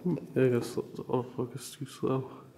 I guess the autofocus too slow.